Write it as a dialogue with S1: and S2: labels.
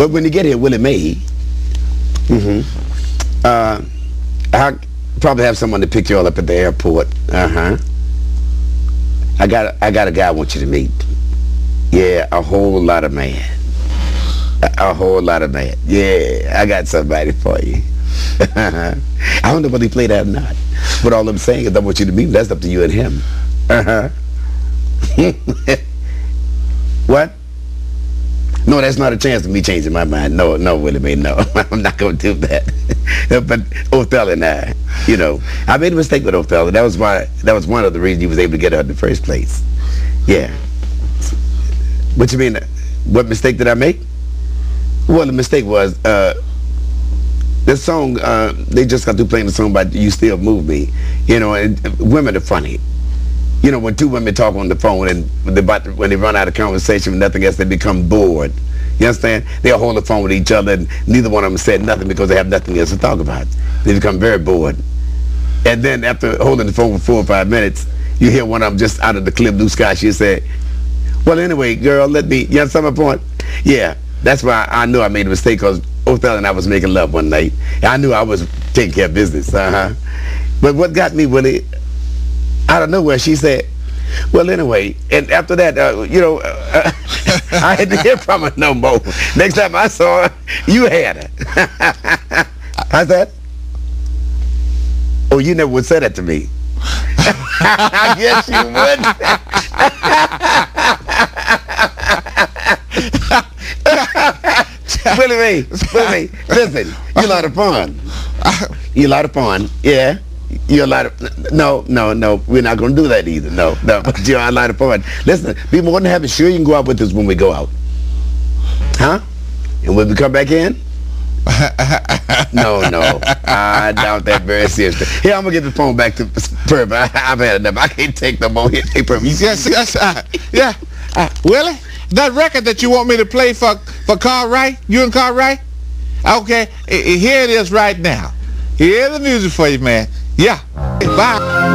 S1: But when you get here, Willie Mae, mm-hmm, uh, I probably have someone to pick you all up at the airport. Uh huh. I got I got a guy I want you to meet. Yeah, a whole lot of man. A, a whole lot of man. Yeah, I got somebody for you. I don't know whether he played that or not. But all I'm saying is I want you to meet him. That's up to you and him. Uh huh. what? No, that's not a chance of me changing my mind. No, no, Willie Mae, no. I'm not going to do that. but Othello and I, you know, I made a mistake with Othello. That was why. That was one of the reasons he was able to get her in the first place. Yeah. What you mean? What mistake did I make? Well, the mistake was uh, this song. Uh, they just got to playing the song about "You Still Move Me." You know, and women are funny you know, when two women talk on the phone and they to, when they run out of conversation with nothing else, they become bored. You understand? They'll hold the phone with each other and neither one of them said nothing because they have nothing else to talk about. They become very bored. And then after holding the phone for four or five minutes, you hear one of them just out of the clear blue sky, she said, well, anyway, girl, let me, you understand my point? Yeah, that's why I knew I made a mistake because Othello and I was making love one night. I knew I was taking care of business. Uh-huh. But what got me, Willie, out of nowhere, she said, well, anyway, and after that, uh, you know, uh, I had to hear from her no more. Next time I saw her, you had her. How's that? Oh, you never would say that to me. I guess you would. Willie Willie listen, you're a lot of fun. You're a lot of fun, yeah you're a lot of no, no, no. We're not going to do that either. No, no. But you're a lot of fun. Listen, be more than happy. Sure, you can go out with us when we go out, huh? And when we come back in. no, no. I doubt that very seriously. Here, I'm gonna get the phone back to Perv. I, have had enough. I can't take no more. Here, hey, Perv.
S2: Yes, yes, uh, yeah. Uh, Willie, that record that you want me to play for for Carl Wright, you and Carl Wright? Okay, here it is right now. Here's the music for you, man. Yeah. Bye.